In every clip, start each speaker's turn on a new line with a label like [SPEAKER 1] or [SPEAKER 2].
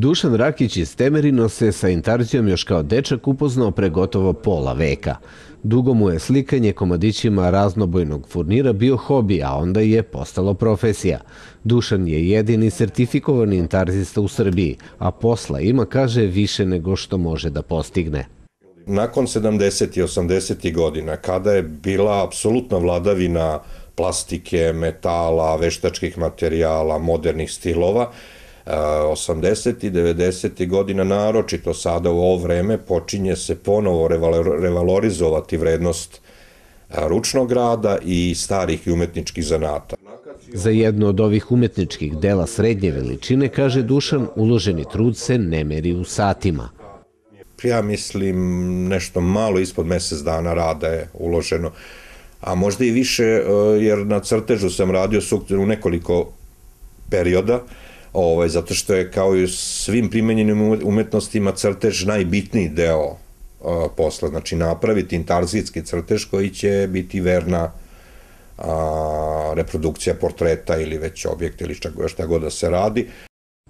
[SPEAKER 1] Dušan Rakić iz Temerino se sa intarzijom još kao dečak upoznao pre gotovo pola veka. Dugo mu je slikanje komadićima raznobojnog furnira bio hobi, a onda je postalo profesija. Dušan je jedini sertifikovani intarzista u Srbiji, a posla ima, kaže, više nego što može da postigne.
[SPEAKER 2] Nakon 70. i 80. godina, kada je bila apsolutna vladavina plastike, metala, veštačkih materijala, modernih stilova, 80. i 90. godina, naročito sada u ovo vreme, počinje se ponovo revalorizovati vrednost ručnog rada i starih i umetničkih zanata.
[SPEAKER 1] Za jedno od ovih umetničkih dela srednje veličine, kaže Dušan, uloženi trud se ne meri u satima.
[SPEAKER 2] Ja mislim nešto malo ispod mesec dana rada je uloženo, a možda i više, e, jer na crtežu sam radio u nekoliko perioda, ovaj, zato što je kao i svim primenjenim umetnostima crtež najbitniji deo a, posla, znači napraviti intarzijski crtež koji će biti verna a, reprodukcija portreta ili već objekta ili šta, šta god da se radi.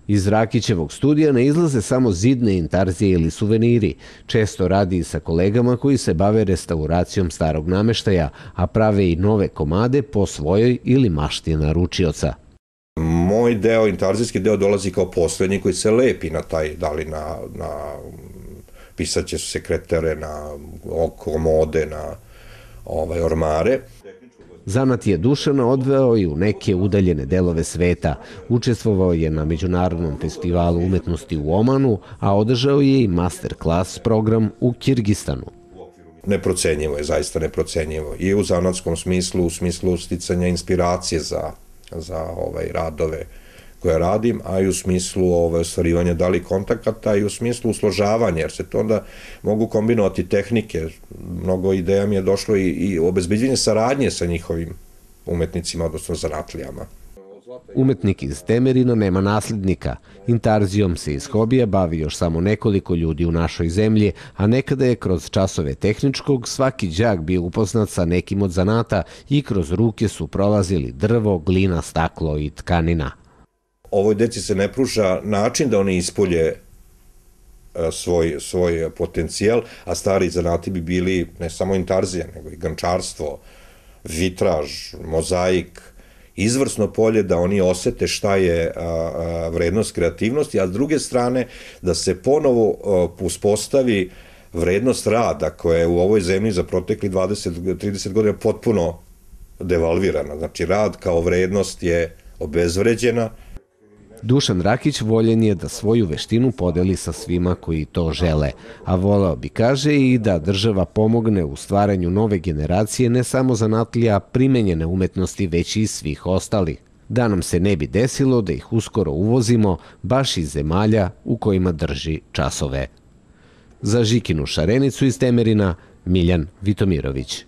[SPEAKER 1] Iz Rakićevog studija ne izlaze samo zidne intarzije ili suveniri. Često radi i sa kolegama koji se bave restauracijom starog nameštaja, a prave i nove komade po svojoj ili mašti naručioca.
[SPEAKER 2] Moj deo, intarzijski deo dolazi kao poslednji koji se lepi na taj, da li na, na pisaće sekretere, na komode, na ovaj, ormare.
[SPEAKER 1] Zanat je Dušana odveo i u neke udaljene delove sveta. Učestvovao je na Međunarodnom festivalu umetnosti u Omanu, a održao je i master klas program u Kirgistanu.
[SPEAKER 2] Neprocenjivo je, zaista neprocenjivo. I u zanatskom smislu, u smislu sticanja inspiracije za za ovaj radove koje radim, a i u smislu ovaj, ostvarivanja dali kontakata i u smislu usložavanja, jer se to onda mogu kombinovati tehnike. Mnogo ideja mi je došlo i, i obezbeđenje saradnje sa njihovim umetnicima, odnosno zanatlijama.
[SPEAKER 1] Umetnik iz Temerina nema naslednika. Intarzijom se iz hobija bavi još samo nekoliko ljudi u našoj zemlji, a nekada je kroz časove tehničkog svaki đak bio upoznat sa nekim od zanata i kroz ruke su prolazili drvo, glina, staklo i tkanina.
[SPEAKER 2] Ovoj deci se ne pruža način da oni ispolje e, svoj, svoj potencijal, a stari zanati bi bili ne samo intarzija, nego i gančarstvo, vitraž, mozaik, izvrsno polje da oni osete šta je vrednost kreativnosti, a s druge strane da se ponovo uspostavi vrednost rada koja je u ovoj zemlji za protekli 20-30 godina potpuno devalvirana. Znači rad kao vrednost je obezvređena,
[SPEAKER 1] Dušan Rakić voljen je da svoju veštinu podeli sa svima koji to žele, a voleo bi, kaže, i da država pomogne u stvaranju nove generacije ne samo zanatlija primenjene umetnosti, već i svih ostalih. Da nam se ne bi desilo da ih uskoro uvozimo baš iz zemalja u kojima drži časove. Za Žikinu Šarenicu iz Temerina, Miljan Vitomirović.